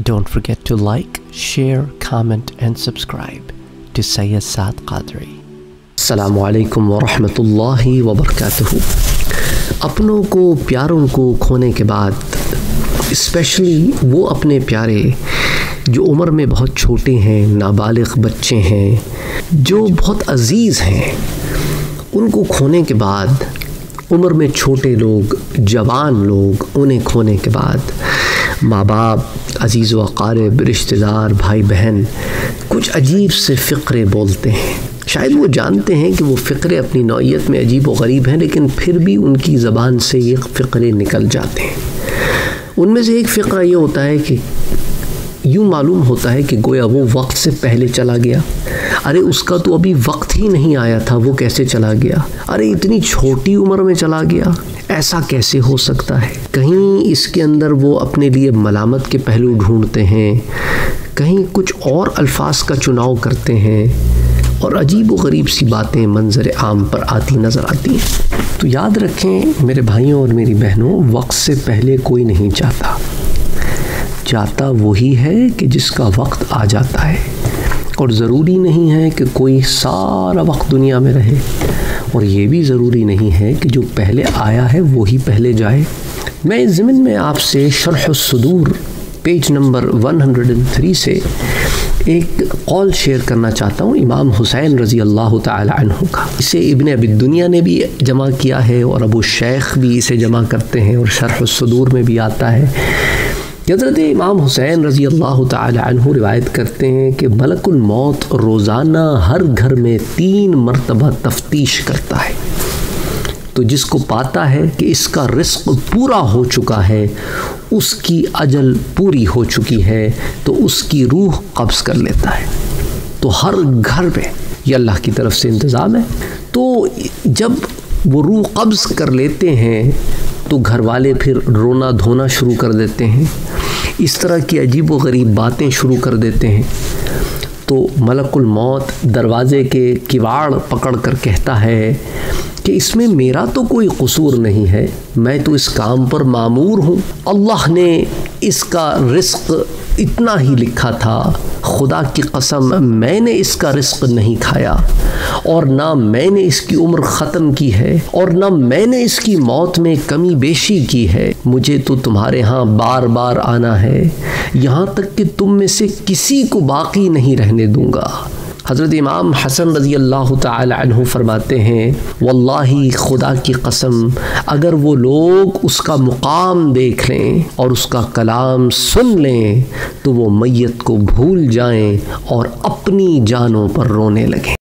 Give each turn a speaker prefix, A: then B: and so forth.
A: Don't forget to like, share, comment, and subscribe to Sayyid Saad Qadri.
B: Rahmatullahi wa barakatuhu. अपनों को प्यारों को खोने के बाद स्पेशली वो अपने प्यारे जो उम्र में बहुत छोटे हैं नाबालिग बच्चे हैं जो बहुत अज़ीज़ हैं उनको खोने के बाद उम्र में छोटे लोग जवान लोग उन्हें खोने के बाद माँ बाप अज़ीज़ व रिश्तेदार भाई बहन कुछ अजीब से फ़िक्रे बोलते हैं। शायद वो जानते हैं कि वो फ़िक्रे अपनी नौीयत में अजीब व गरीब हैं, लेकिन फिर भी उनकी ज़बान से ये फ़िक्रे निकल जाते हैं। उनमें से एक फ़िक्रा ये होता है कि यूँ मालूम होता है कि गोया वो वक्त से पहले चला गया। अरे उसका तो अभी वक्त ही नहीं आया था, वो कैसे चला गया? अरे इतनी छोटी उम्र में चला गया। ऐसा कैसे हो सकता है? कहीं इसके अंदर वो अपने लिए मलामत के पहलू ढूंढते हैं, कहीं कुछ और अल्फाज का चुनाव करते हैं, और अजीब व गरीब सी बातें मंजर आम पर आती नज़र आती हैं। तो याद रखें, मेरे भाइयों और मेरी बहनों, वक्त से पहले कोई नहीं चाहता। चाहता वही है कि जिसका वक्त आ जाता है। और ज़रूरी नहीं है कि कोई सारा वक्त दुनिया में रहे। और ये भी ज़रूरी नहीं है कि जो पहले आया है, वही पहले जाए। मैं इस ज़मीन में आपसे शरह सदूर, पेज नंबर 103 से एक कॉल शेयर करना चाहता हूँ, इमाम हुसैन रज़ी अल्लाह तु का। इसे इबन अबी दुनिया ने भी जमा किया है और अबू शेख भी इसे जमा करते हैं और शरह सदूर में भी आता है। हज़रत इमाम हुसैन रज़ी अल्लाह तु रिवायत करते हैं कि मलकुल मौत रोज़ाना हर घर में तीन मरतबा तफ्तीश करता है। तो जिसको पाता है कि इसका रिस्क पूरा हो चुका है, उसकी अजल पूरी हो चुकी है तो उसकी रूह कब्ज़ कर लेता है। तो हर घर में ये अल्लाह की तरफ़ से इंतज़ाम है। तो जब वो रूह कब्ज़ कर लेते हैं तो घर वाले फिर रोना धोना शुरू कर देते हैं। इस तरह की अजीब व गरीब बातें शुरू कर देते हैं। तो मलकुल मौत दरवाज़े के किवाड़ पकड़ कर कहता है कि इसमें मेरा तो कोई कसूर नहीं है, मैं तो इस काम पर मामूर हूँ। अल्लाह ने इसका रिस्क इतना ही लिखा था। खुदा की कसम, मैंने इसका रिस्क नहीं खाया और ना मैंने इसकी उम्र ख़त्म की है और ना मैंने इसकी मौत में कमी बेशी की है। मुझे तो तुम्हारे यहाँ बार बार आना है। यहाँ तक कि तुम में से किसी को बाकी नहीं रहने दूँगा। हज़रत इमाम हसन रज़ी अल्लाह तु फरमाते हैं, वल्लाही खुदा की कसम, अगर वो लोग उसका मुकाम देख लें और उसका कलाम सुन लें तो वो मैत को भूल जाएँ और अपनी जानों पर रोने लगें।